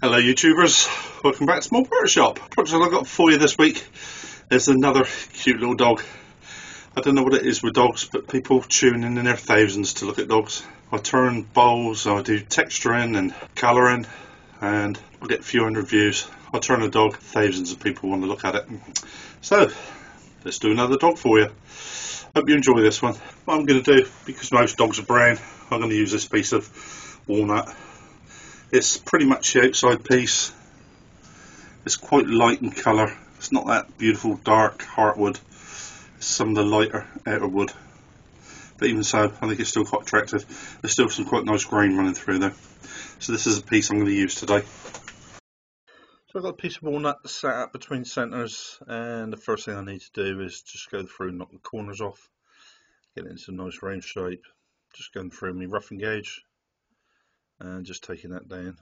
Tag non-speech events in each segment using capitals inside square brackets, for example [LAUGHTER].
Hello YouTubers, welcome back to Small Bird Shop. Project I've got for you this week is another cute little dog. I don't know what it is with dogs, but people tune in in their thousands to look at dogs. I turn bowls, I do texturing and colouring, and I get a few hundred views. I turn a dog, thousands of people want to look at it. So, let's do another dog for you. Hope you enjoy this one. What I'm going to do, because most dogs are brown, I'm going to use this piece of walnut. It's pretty much the outside piece. It's quite light in colour. It's not that beautiful dark heartwood. It's some of the lighter outer wood. But even so, I think it's still quite attractive. There's still some quite nice grain running through there. So this is a piece I'm going to use today. So I've got a piece of walnut sat up between centres and the first thing I need to do is just go through and knock the corners off. Get it into a nice round shape. Just going through my roughing gouge and just taking that down.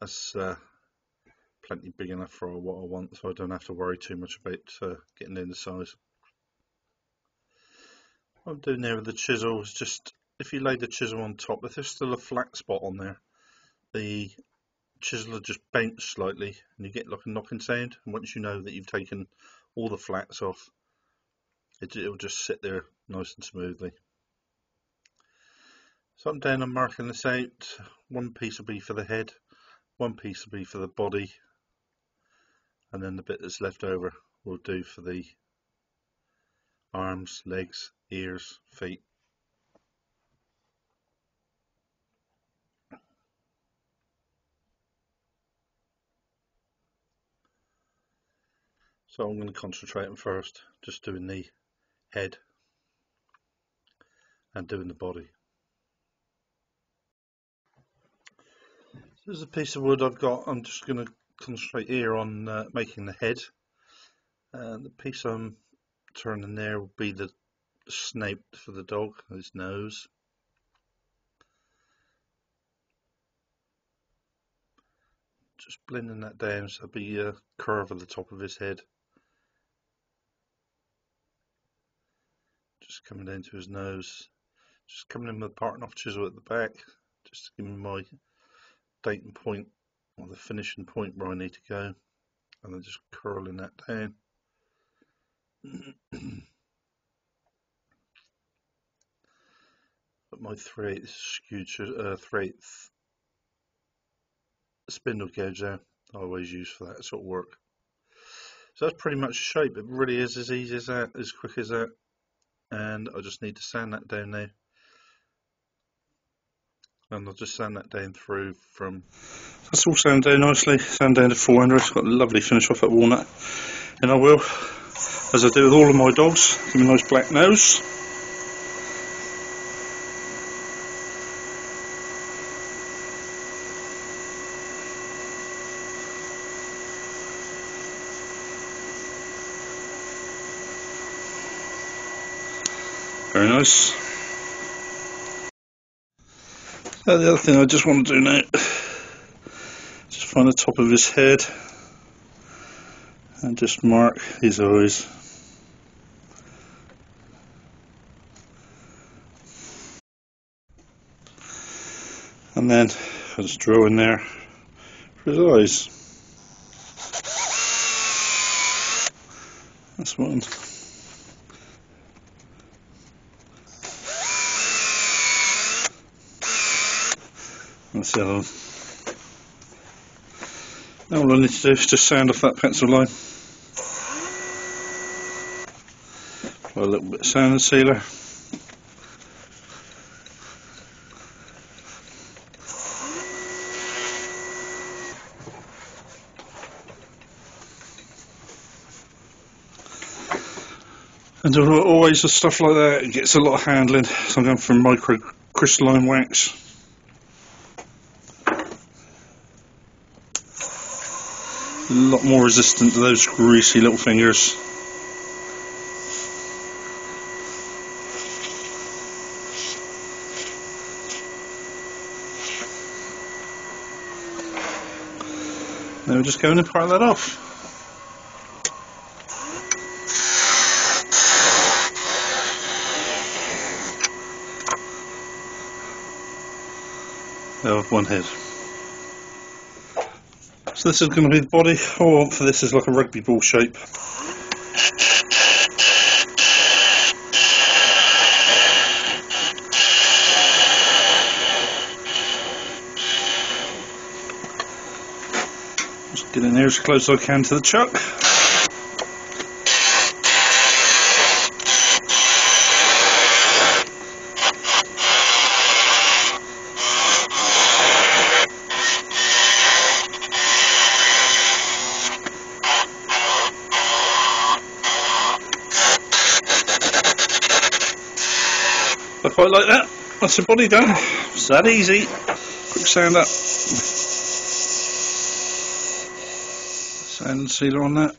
That's uh, plenty big enough for what I want so I don't have to worry too much about uh, getting in the size. What I'm doing there with the chisel is just, if you lay the chisel on top, if there's still a flat spot on there, the chisel just bounce slightly and you get like a knocking sound and once you know that you've taken all the flats off, it, it'll just sit there nice and smoothly. So I'm down and marking this out. One piece will be for the head, one piece will be for the body, and then the bit that's left over will do for the arms, legs, ears, feet. So I'm going to concentrate on first, just doing the head and doing the body. This is a piece of wood I've got. I'm just going to concentrate here on uh, making the head. Uh, the piece I'm turning there will be the snout for the dog, his nose. Just blending that down so there'll be a curve at the top of his head. Just coming down to his nose. Just coming in with a parting off chisel at the back, just to give me my datum point or the finishing point where I need to go and then just curling that down. [CLEARS THROAT] But my 3 8 skewed uh, 3 8 spindle gouge there I always use for that sort of work. So that's pretty much shape. It really is as easy as that, as quick as that. And I just need to sand that down now and I'll just sand that down through from that's all sand down nicely sand down to 400 it's got a lovely finish off at walnut. And I will as I do with all of my dogs give them a nice black nose. Very nice uh, the other thing I just want to do now, just find the top of his head and just mark his eyes. And then I'll just draw in there for his eyes. That's one. The one. Now all I need to do is just sand off that pencil line. A little bit of sand sealer. And always with stuff like that, it gets a lot of handling. So I'm going for micro crystalline wax. A lot more resistant to those greasy little fingers. Now we're just going to part that off. Have one head. So this is going to be the body. All I want for this is like a rugby ball shape. Just get in there as close as I can to the chuck. Quite like that. That's the body done. It's that easy. Quick sand up. Sand sealer on that.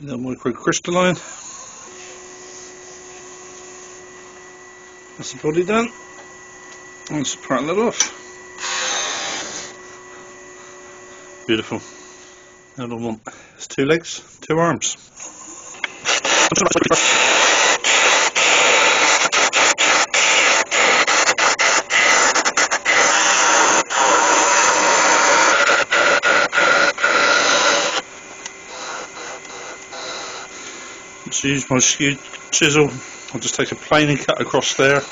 And then micro crystalline. That's the body done. Let's prattle it off. Beautiful. I want it's two legs, two arms. Just use my chisel. I'll just take a planing cut across there.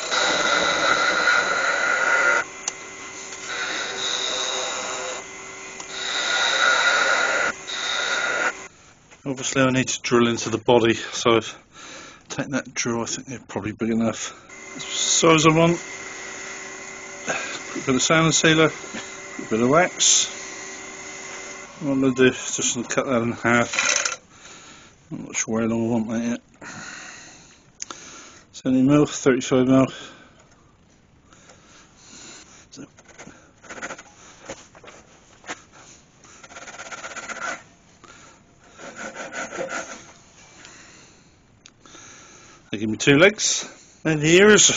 Obviously I need to drill into the body, so I've that drill, I think they're probably big enough. Size I want. Quick bit of sand sealer, quick bit of wax. What I'm going to do is just gonna cut that in half. I'm not sure how long I want that yet. 70 mil, 35 mil. They give me two legs and the ears.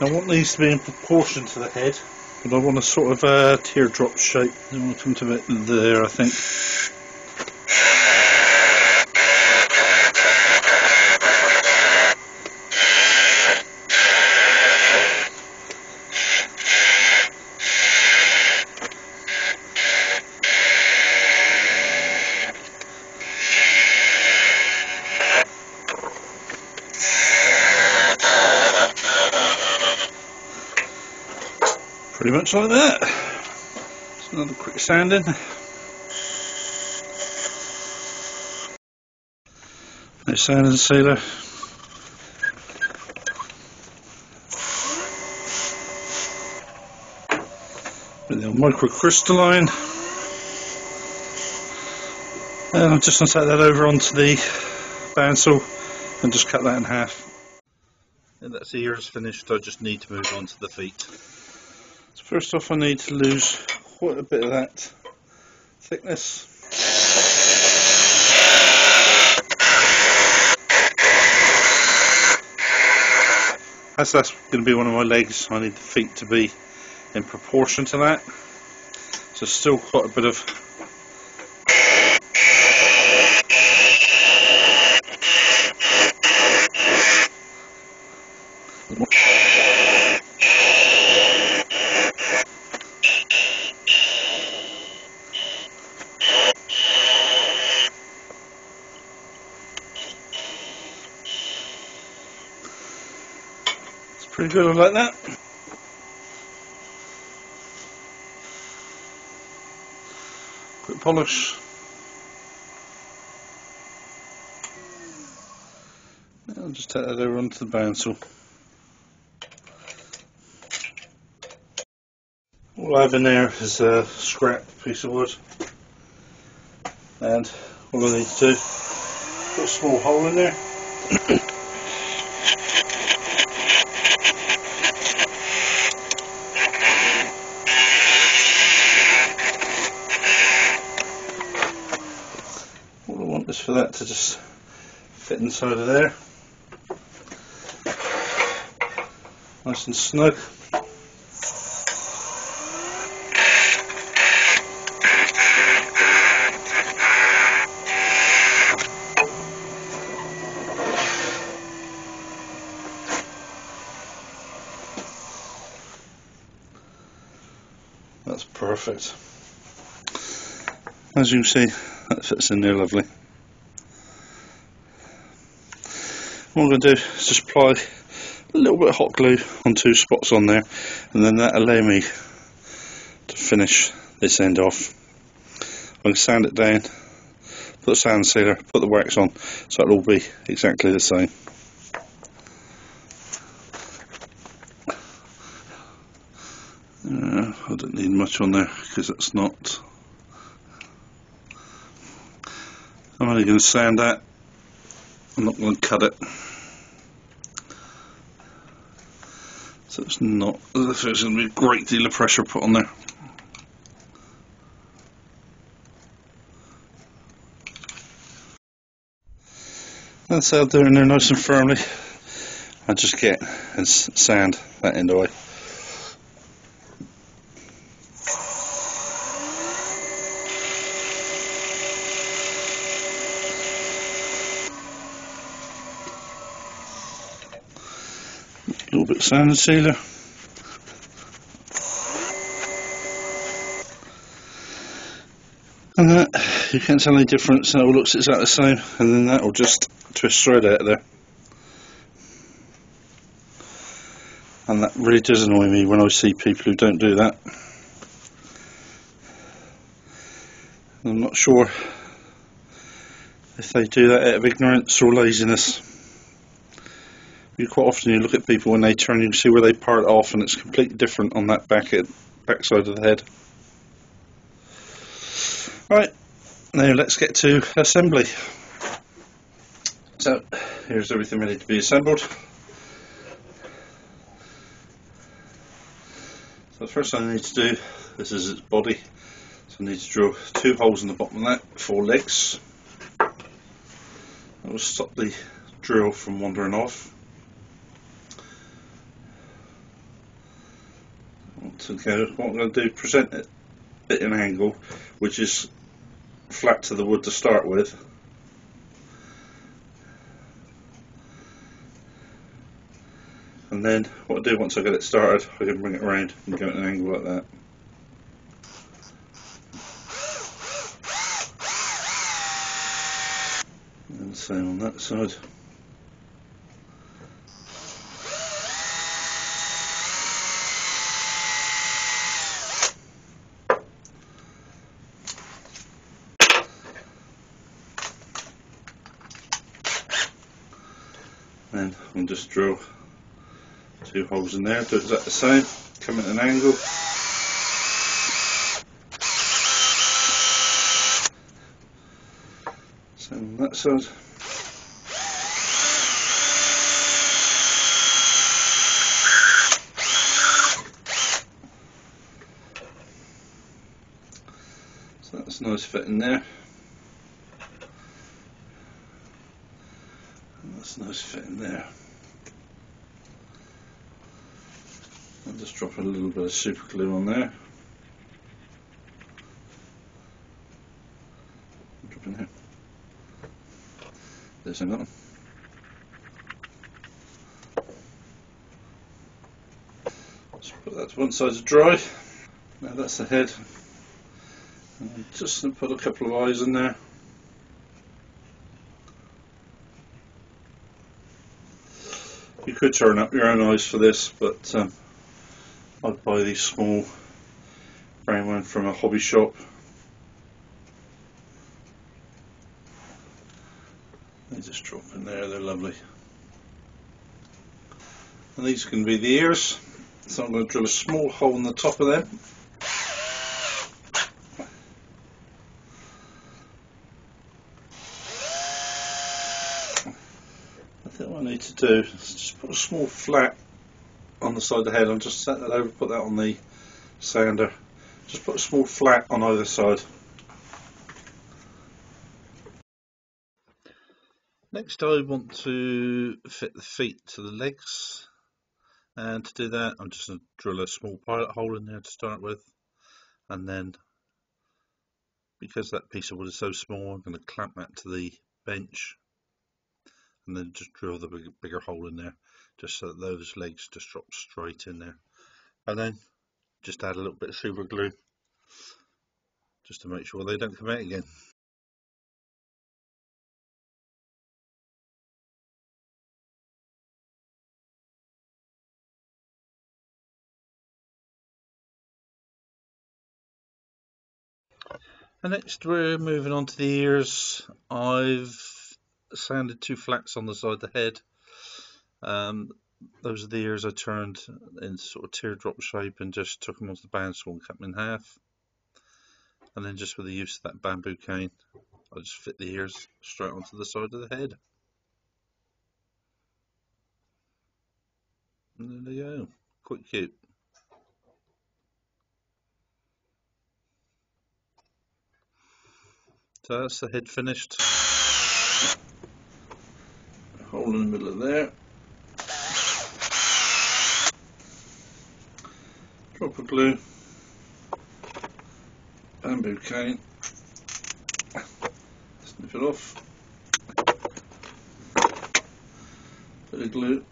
I want these to be in proportion to the head, but I want a sort of uh, teardrop shape. I want them to be there, I think. Pretty much like that. Just another quick sanding. No sand and sealer. With the microcrystalline. And I'm just going to take that over onto the bandsaw and just cut that in half. And that's the ears finished, I just need to move on to the feet. So first off I need to lose quite a bit of that thickness. As that's going to be one of my legs, I need the feet to be in proportion to that. So still quite a bit of pretty good, like that. Quick polish. I'll just take that over onto the bandsaw. All I have in there is a scrap piece of wood. And all I need to do, put a small hole in there. [CLEARS THROAT] that to just fit inside of there. Nice and snug. That's perfect. As you can see, that fits in there lovely. What I'm going to do is just apply a little bit of hot glue on two spots on there and then that allow me to finish this end off. I can sand it down, put a sand sealer, put the wax on so it'll all be exactly the same. Uh, I don't need much on there because it's not I'm only going to sand that I'm not going to cut it so it's not there's going to be a great deal of pressure put on there. That's how they're in there nice and firmly. I just get and sand that end away little bit of sand sealer. And that, you can't tell any difference, it all looks exactly the same, and then that will just twist straight out there. And that really does annoy me when I see people who don't do that. I'm not sure if they do that out of ignorance or laziness you quite often you look at people when they turn, you can see where they part off, and it's completely different on that back side of the head. Right, now let's get to assembly. So here's everything ready to be assembled. So the first thing I need to do, this is its body, so I need to drill two holes in the bottom of that, four legs. That will stop the drill from wandering off. Go, what I'm going to do, present it at an angle which is flat to the wood to start with. And then what I do once I get it started, I can bring it around and go at an angle like that. And same on that side. then I'll just drill two holes in there, do exactly the same, come at an angle. Same on that side. So that's nice fit in there. That's a nice fit in there. I'll drop a little bit of super glue on there. Drop in here. There's another. Let's put that to one side to dry. Now that's the head. And I'm just going to put a couple of eyes in there. You could turn up your own eyes for this, but um, buy these small brown ones from a hobby shop. They just drop in there, they're lovely. And these can be the ears, so I'm going to drill a small hole in the top of them. I think what I need to do is just put a small flat on the side of the head. I'll just set that over, put that on the sander. Just put a small flat on either side. Next I want to fit the feet to the legs and to do that I'm just going to drill a small pilot hole in there to start with and then because that piece of wood is so small I'm going to clamp that to the bench and then just drill the big, bigger hole in there just so that those legs just drop straight in there and then just add a little bit of super glue just to make sure they don't come out again. And next we're moving on to the ears. I've sanded two flats on the side of the head. Um, those are the ears I turned in sort of teardrop shape and just took them onto the bandsaw and cut them in half. And then just with the use of that bamboo cane, I just fit the ears straight onto the side of the head. And there you go, quite cute. So that's the head finished. Hole in the middle of there. Drop of glue. Bamboo cane. Snip it off. Bit of glue.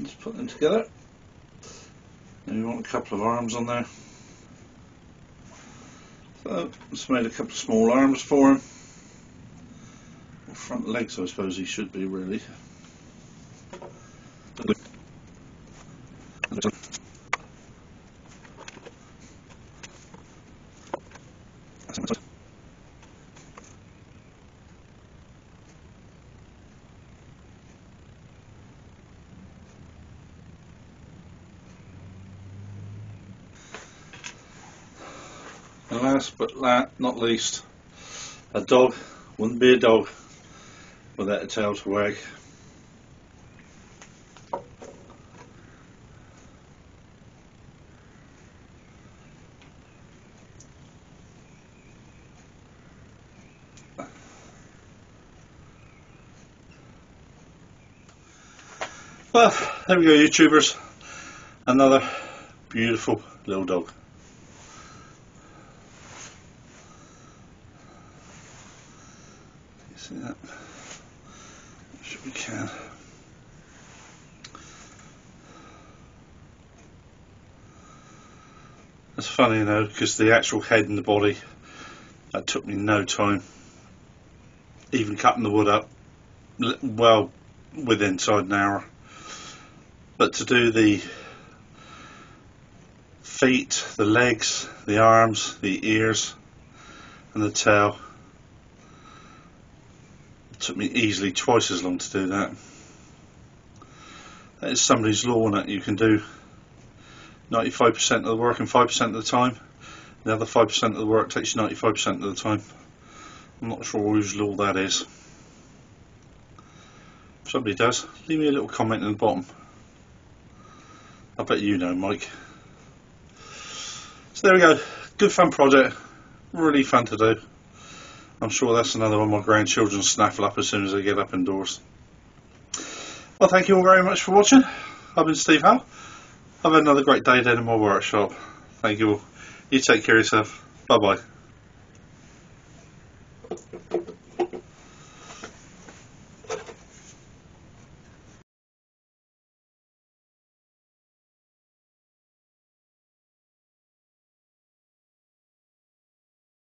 Just put them together. And you want a couple of arms on there. Made a couple of small arms for him. Or front legs I suppose he should be really. And last but not least, a dog wouldn't be a dog without a tail to wag. Well, there we go YouTubers, another beautiful little dog. see that? Sure we can. It's funny though, because the actual head and the body, that took me no time. Even cutting the wood up, well within inside an hour. But to do the feet, the legs, the arms, the ears, and the tail, took me easily twice as long to do that. That is somebody's law that you can do 95% of the work and 5% of the time. The other 5% of the work takes you 95% of the time. I'm not sure whose law that is. If somebody does, leave me a little comment in the bottom. I bet you know, Mike. So there we go. Good fun project. Really fun to do. I'm sure that's another one my grandchildren snaffle up as soon as they get up indoors. Well, thank you all very much for watching. I've been Steve Howell. I've another great day down in my workshop. Thank you all. You take care of yourself. Bye bye.